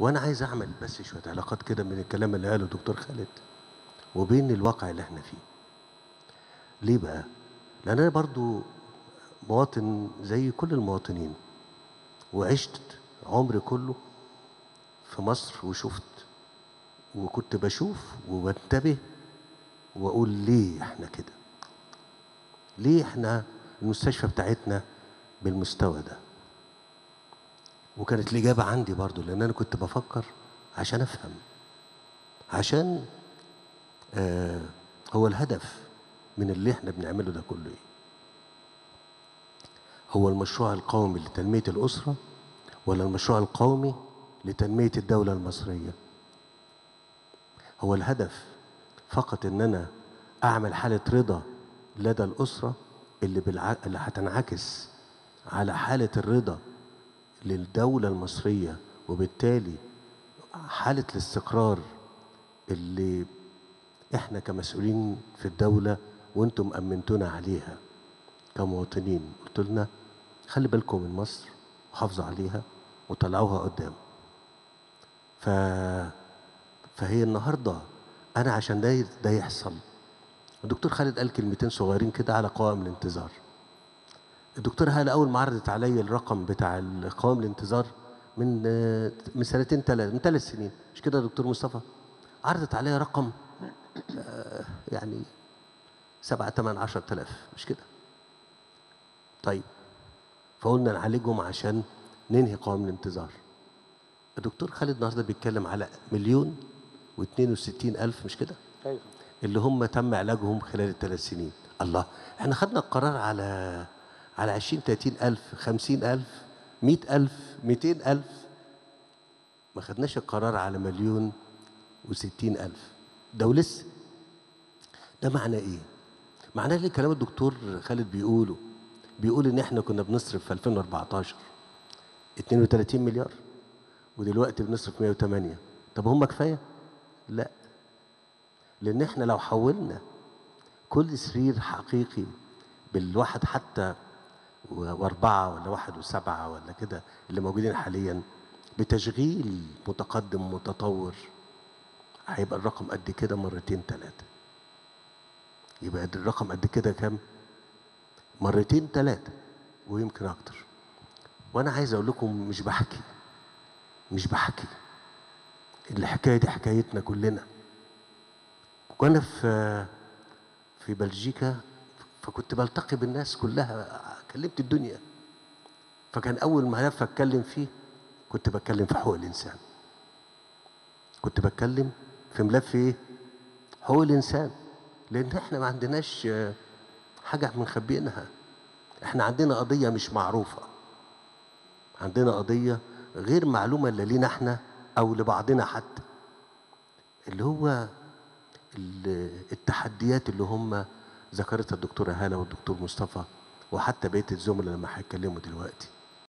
وأنا عايز اعمل بس شوية علاقات كده من الكلام اللي قاله الدكتور خالد وبين الواقع اللي إحنا فيه. ليه بقى؟ لأن أنا برضو مواطن زي كل المواطنين وعشت عمري كله في مصر وشفت وكنت بشوف وبنتبه وأقول ليه إحنا كده؟ ليه إحنا المستشفى بتاعتنا بالمستوى ده؟ وكانت الإجابة عندي برضو لأن أنا كنت بفكر عشان أفهم عشان آه هو الهدف من اللي إحنا بنعمله ده كله إيه؟ هو المشروع القومي لتنمية الأسرة ولا المشروع القومي لتنمية الدولة المصرية؟ هو الهدف فقط إن أنا أعمل حالة رضا لدى الأسرة اللي, بالع... اللي هتنعكس على حالة الرضا للدولة المصرية وبالتالي حالة الاستقرار اللي إحنا كمسؤولين في الدولة وأنتم أمنتونا عليها كمواطنين. قلت لنا خلي بالكم من مصر وحافظوا عليها وطلعوها قدام. ف... فهي النهارده أنا عشان ده ده يحصل. الدكتور خالد قال كلمتين صغيرين كده على قوائم الانتظار. الدكتور هاله أول ما عرضت عليا الرقم بتاع قوائم الانتظار من من سنتين ثلاث من ثلاث سنين. مش كده يا دكتور مصطفى؟ عرضت عليا رقم آه، يعني سبعة ثمان عشر تلاف. مش كده؟ طيب فقلنا نعالجهم عشان ننهي قوائم الانتظار. الدكتور خالد النهارده بيتكلم على مليون واثنين وستين ألف مش كده؟ أيوه. اللي هم تم علاجهم خلال الثلاث سنين. الله إحنا خدنا القرار على على 20 30 ألف 50 ألف 100 ألف 200 ألف. ما خدناش القرار على مليون وستين ألف. ده ولسه. ده معنى إيه؟ معناه اللي كلام الدكتور خالد بيقوله. بيقول إن إحنا كنا بنصرف في 2014 32 مليار ودلوقتي بنصرف 108 طب هم كفاية؟ لا. لأن إحنا لو حولنا كل سرير حقيقي بالواحد حتى وأربعة ولا واحد وسبعة ولا كده اللي موجودين حاليا بتشغيل متقدم متطور هيبقى الرقم قد كده مرتين ثلاثة يبقى الرقم قد كده كام؟ مرتين ثلاثة ويمكن أكتر. وأنا عايز أقول لكم مش بحكي مش بحكي. الحكاية دي حكايتنا كلنا. وأنا في في بلجيكا فكنت بلتقي بالناس كلها كلمت الدنيا. فكان أول ملف أتكلم فيه كنت بتكلم في حقوق الإنسان. كنت بتكلم في ملف إيه؟ حقوق الإنسان. لأن إحنا ما عندناش آه، حاجة مخبيينها. إحنا عندنا قضية مش معروفة. عندنا قضية غير معلومة لا لينا إحنا أو لبعضنا حتى. اللي هو ال- التحديات اللي هم ذكرتها الدكتوره هالة والدكتور مصطفى وحتى بقية الزملاء لما هيتكلموا دلوقتي.